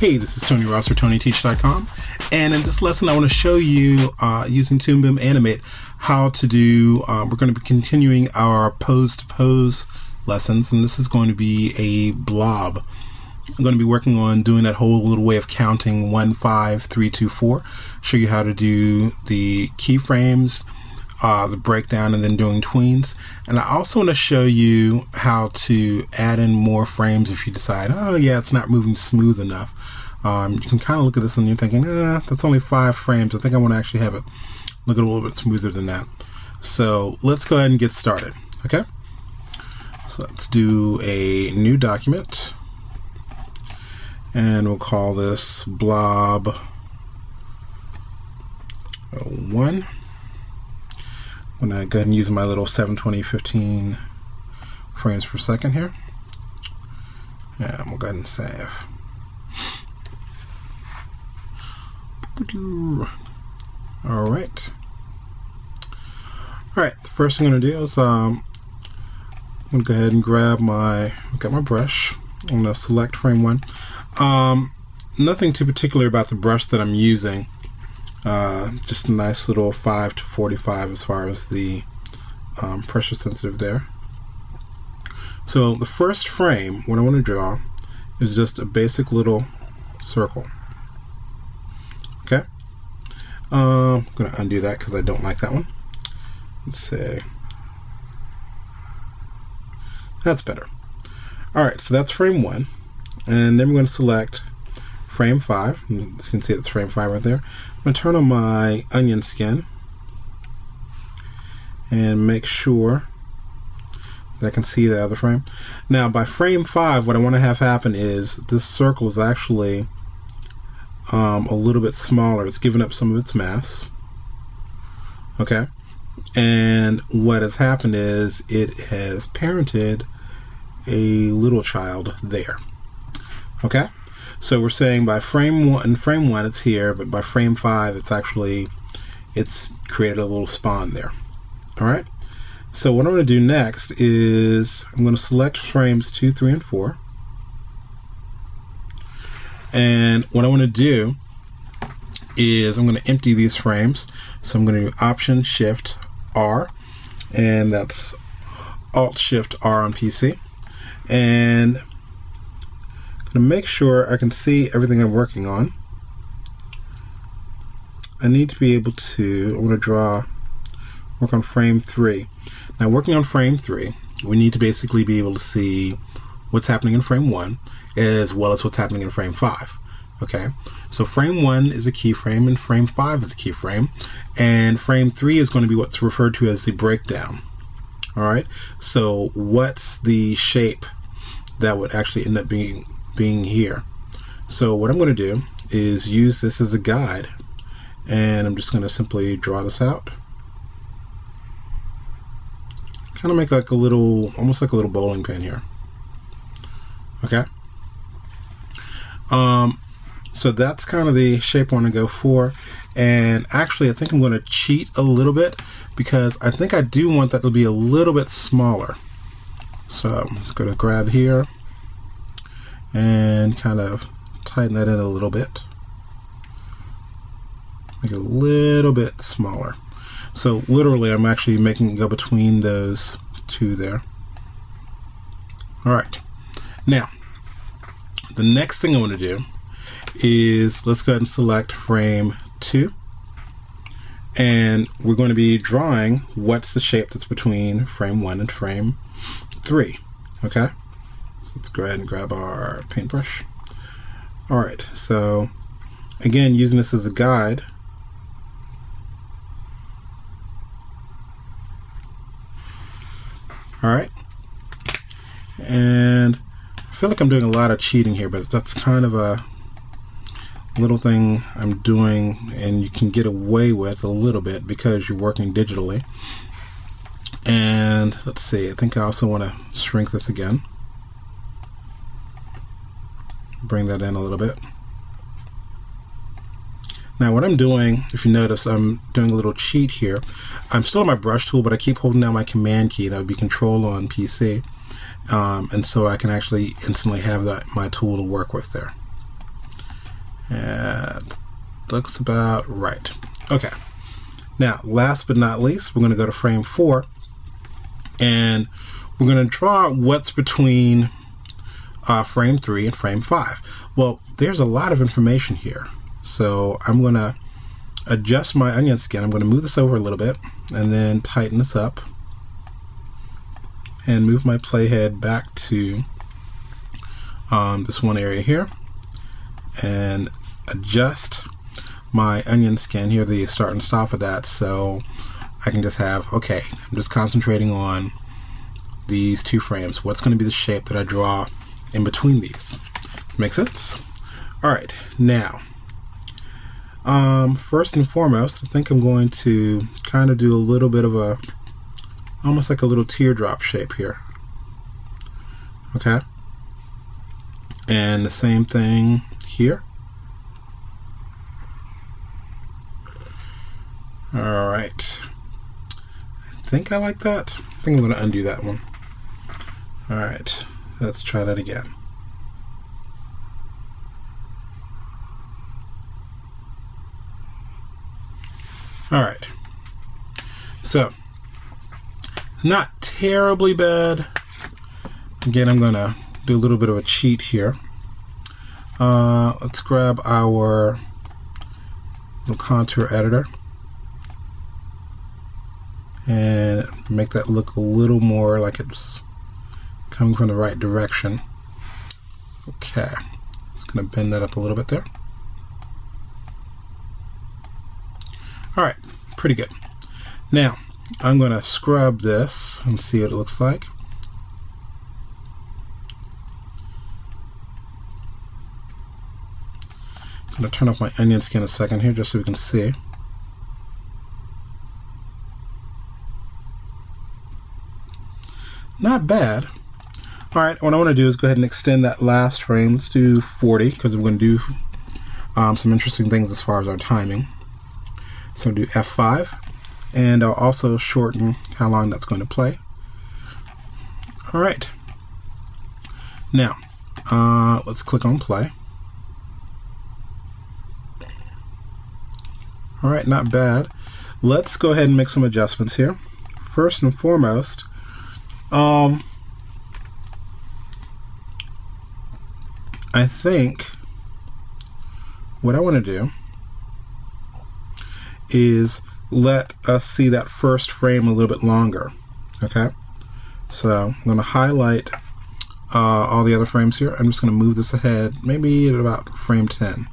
Hey, this is Tony Ross for TonyTeach.com, and in this lesson, I want to show you uh, using Toon Boom Animate how to do. Uh, we're going to be continuing our pose to pose lessons, and this is going to be a blob. I'm going to be working on doing that whole little way of counting one, five, three, two, four. Show you how to do the keyframes, uh, the breakdown, and then doing tweens. And I also want to show you how to add in more frames if you decide, oh yeah, it's not moving smooth enough. Um, you can kind of look at this and you're thinking, eh, that's only five frames. I think I want to actually have it look a little bit smoother than that. So let's go ahead and get started. Okay. So let's do a new document. And we'll call this blob 1. I'm going to go ahead and use my little 720 15 frames per second here. And we'll go ahead and save. All right. All right. The first thing I'm going to do is um, I'm going to go ahead and grab my got my brush. I'm going to select frame one. Um, nothing too particular about the brush that I'm using. Uh, just a nice little 5 to 45 as far as the um, pressure sensitive there. So the first frame, what I want to draw, is just a basic little circle. Okay. Uh, I'm going to undo that because I don't like that one. Let's say that's better. All right, so that's frame one, and then we're going to select frame five. You can see it's frame five right there. I'm going to turn on my onion skin and make sure that I can see the other frame. Now, by frame five, what I want to have happen is this circle is actually um, a little bit smaller. It's given up some of its mass. Okay. And what has happened is it has parented a little child there. Okay. So we're saying by frame one, and frame one, it's here, but by frame five, it's actually it's created a little spawn there. All right. So what I'm going to do next is I'm going to select frames two, three, and four. And what I want to do is I'm going to empty these frames. So I'm going to do Option Shift R, and that's Alt Shift R on PC. And to make sure I can see everything I'm working on. I need to be able to, I want to draw, work on frame three. Now, working on frame three, we need to basically be able to see what's happening in frame one as well as what's happening in frame five. Okay, so frame one is a keyframe and frame five is a keyframe, and frame three is going to be what's referred to as the breakdown. All right, so what's the shape that would actually end up being being here? So what I'm going to do is use this as a guide, and I'm just going to simply draw this out. Kind of make like a little, almost like a little bowling pin here. Okay. Um, so that's kind of the shape I want to go for. And actually, I think I'm going to cheat a little bit because I think I do want that to be a little bit smaller. So just going to grab here and kind of tighten that in a little bit. Make it a little bit smaller. So literally, I'm actually making it go between those two there. All right. Now, the next thing I want to do is let's go ahead and select frame 2. And we're going to be drawing what's the shape that's between frame 1 and frame 3. Okay? Let's go ahead and grab our paintbrush. Alright, so again, using this as a guide, Alright. And I feel like I'm doing a lot of cheating here, but that's kind of a little thing I'm doing and you can get away with a little bit because you're working digitally. And let's see, I think I also want to shrink this again. Bring that in a little bit. Now what I'm doing, if you notice, I'm doing a little cheat here. I'm still on my brush tool, but I keep holding down my command key. That would be control on PC. Um, and so I can actually instantly have that my tool to work with there. And looks about right. Okay. Now, last but not least, we're going to go to frame four and we're going to draw what's between uh, frame three and frame five. Well, there's a lot of information here. So I'm going to adjust my onion skin. I'm going to move this over a little bit and then tighten this up and move my playhead back to um, this one area here and adjust my onion skin here the start and stop of that so I can just have okay I'm just concentrating on these two frames what's going to be the shape that I draw in between these. Make sense? Alright now um, first and foremost I think I'm going to kind of do a little bit of a almost like a little teardrop shape here. Okay? And the same thing here. All right. I think I like that. I think I'm going to undo that one. All right let's try that again. All right. So not terribly bad. Again I'm gonna do a little bit of a cheat here. Uh, let's grab our contour editor and make that look a little more like it's coming from the right direction. Okay, just going to bend that up a little bit there. All right, pretty good. Now, I'm going to scrub this and see what it looks like. I'm going to turn off my onion skin a second here just so we can see. Not bad. Alright, what I want to do is go ahead and extend that last frame. Let's do 40 because we're going to do um, some interesting things as far as our timing. So I'll do F5 and I'll also shorten how long that's going to play. Alright. Now, uh, let's click on play. All right, not bad. Let's go ahead and make some adjustments here. First and foremost, um, I think what I want to do is let us see that first frame a little bit longer. Okay, so I'm going to highlight uh, all the other frames here. I'm just going to move this ahead, maybe at about frame 10.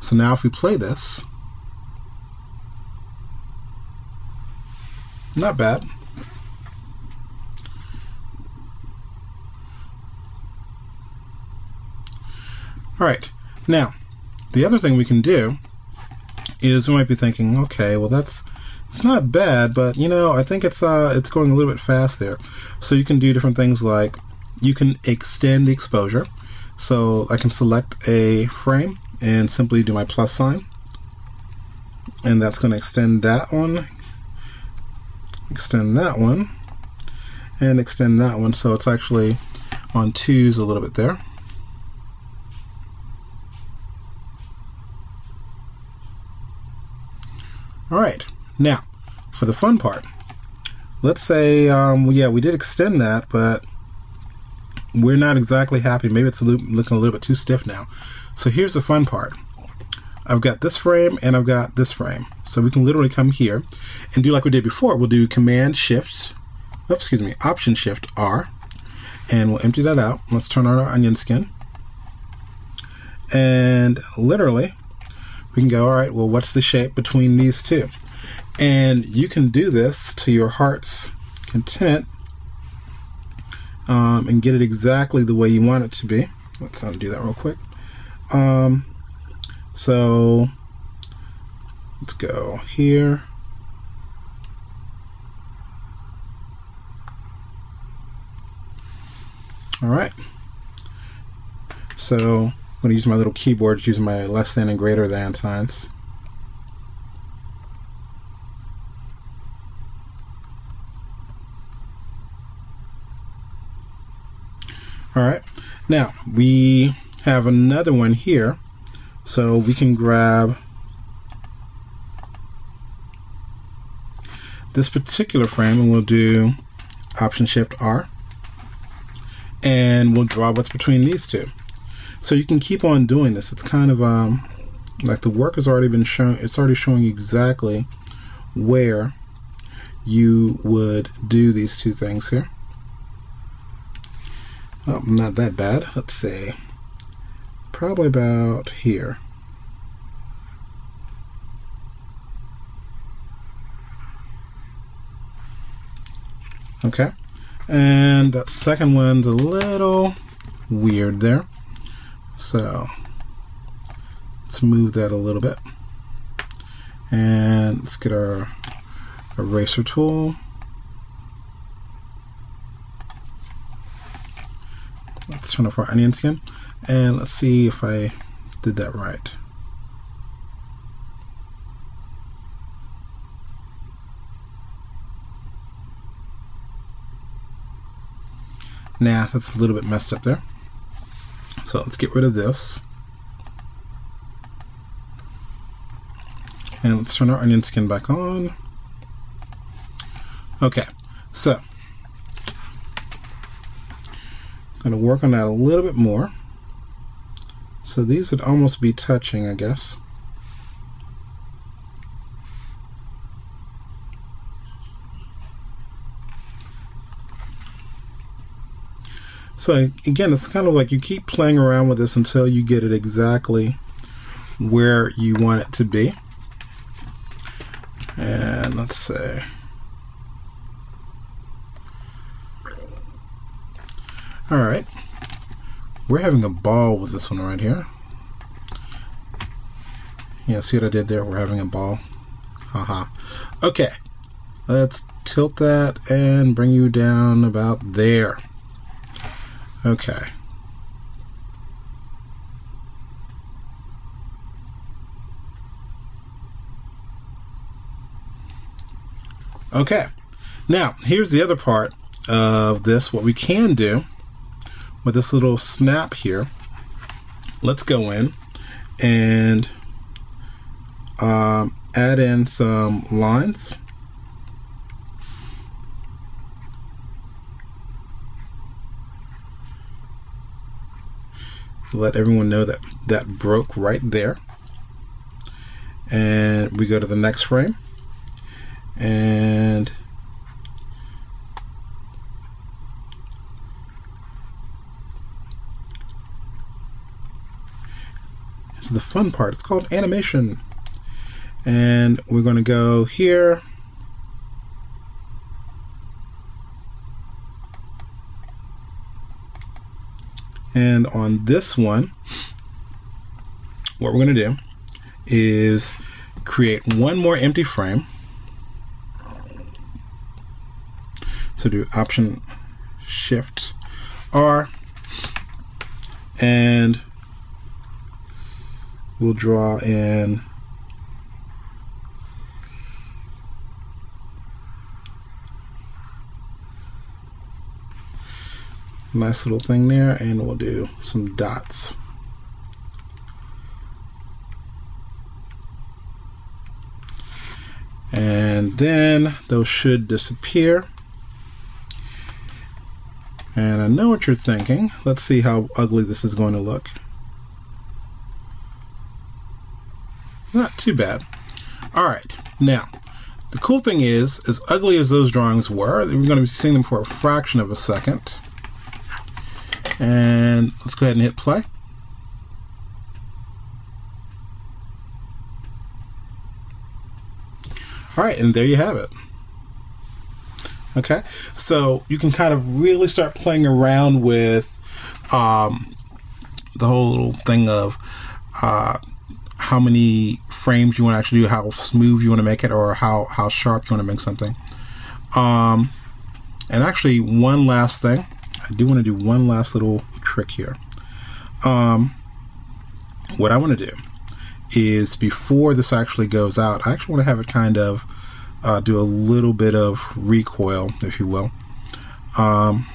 So now if we play this, Not bad. All right. Now, the other thing we can do is we might be thinking, okay, well that's it's not bad, but you know, I think it's uh it's going a little bit fast there. So you can do different things like you can extend the exposure. So I can select a frame and simply do my plus sign. And that's going to extend that one, extend that one and extend that one so it's actually on twos a little bit there. Alright, now for the fun part. Let's say, um, yeah, we did extend that, but we're not exactly happy. Maybe it's looking a little bit too stiff now. So here's the fun part. I've got this frame and I've got this frame. So we can literally come here and do like we did before. We'll do Command Shift, oops, excuse me, Option Shift R, and we'll empty that out. Let's turn on our onion skin. And literally, we can go, all right, well, what's the shape between these two? And you can do this to your heart's content um, and get it exactly the way you want it to be. Let's undo that real quick. Um, so let's go here. All right. So I'm going to use my little keyboard to use my less than and greater than signs. All right. Now we have another one here So we can grab this particular frame and we'll do Option Shift R and we'll draw what's between these two. So you can keep on doing this. It's kind of um, like the work has already been shown. It's already showing you exactly where you would do these two things here. Oh, not that bad. Let's see. Probably about here. Okay. And that second one's a little weird there. So let's move that a little bit. And let's get our eraser tool. Let's turn off our onion skin. And let's see if I did that right. Nah, that's a little bit messed up there. So let's get rid of this. And let's turn our onion skin back on. Okay, so going to work on that a little bit more. So these would almost be touching, I guess. So again, it's kind of like you keep playing around with this until you get it exactly where you want it to be. And let's say, all right, we're having a ball with this one right here. Yeah, see what I did there? We're having a ball. Haha. Okay, let's tilt that and bring you down about there. Okay. Okay. Now, here's the other part of this. What we can do with this little snap here, let's go in and um, add in some lines. Let everyone know that that broke right there. And we go to the next frame. And this is the fun part. It's called animation. And we're going to go here And on this one, what we're going to do is create one more empty frame. So do Option Shift R and we'll draw in nice little thing there and we'll do some dots. And then those should disappear. And I know what you're thinking. Let's see how ugly this is going to look. Not too bad. Alright now the cool thing is as ugly as those drawings were we're going to be seeing them for a fraction of a second and let's go ahead and hit play. All right, and there you have it. Okay, so you can kind of really start playing around with um, the whole little thing of uh, how many frames you want to actually do, how smooth you want to make it, or how, how sharp you want to make something. Um, and actually, one last thing I do want to do one last little trick here. Um, what I want to do is before this actually goes out, I actually want to have it kind of uh, do a little bit of recoil, if you will. Um,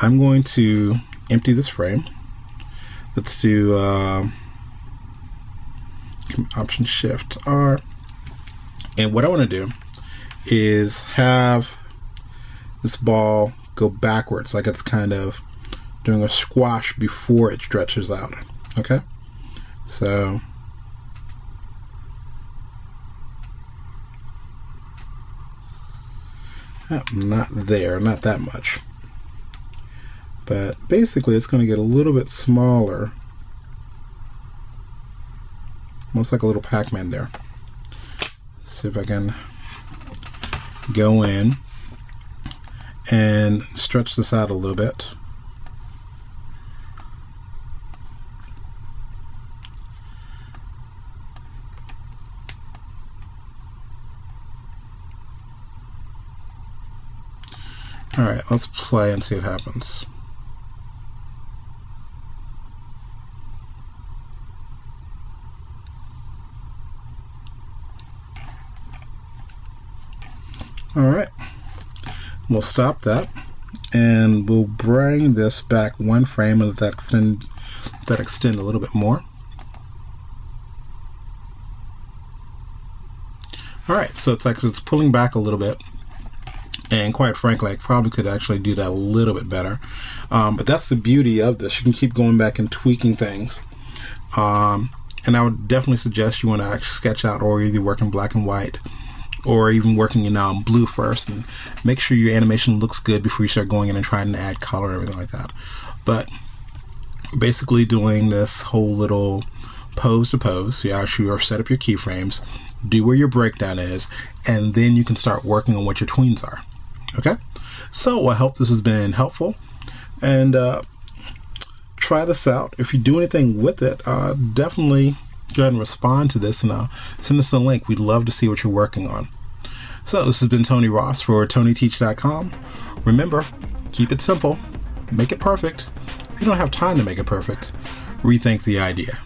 I'm going to empty this frame. Let's do uh, Option Shift R. And what I want to do is have this ball go backwards, like it's kind of doing a squash before it stretches out. Okay? So eh, not there, not that much. But basically, it's going to get a little bit smaller. Almost like a little Pac Man there. See if I can go in and stretch this out a little bit. Alright, let's play and see what happens. Alright, we'll stop that and we'll bring this back one frame and let that extend, that extend a little bit more. Alright, so it's like it's pulling back a little bit and quite frankly, I probably could actually do that a little bit better. Um, but that's the beauty of this. You can keep going back and tweaking things. Um, and I would definitely suggest you want to sketch out or either work in black and white or even working in um, blue first and make sure your animation looks good before you start going in and trying to add color and everything like that. But basically doing this whole little pose to pose. You actually set up your keyframes, do where your breakdown is, and then you can start working on what your tweens are. Okay, so I hope this has been helpful, and uh, try this out. If you do anything with it, uh, definitely go ahead and respond to this and uh, send us a link. We'd love to see what you're working on. So this has been Tony Ross for TonyTeach.com. Remember, keep it simple, make it perfect. If you don't have time to make it perfect, rethink the idea.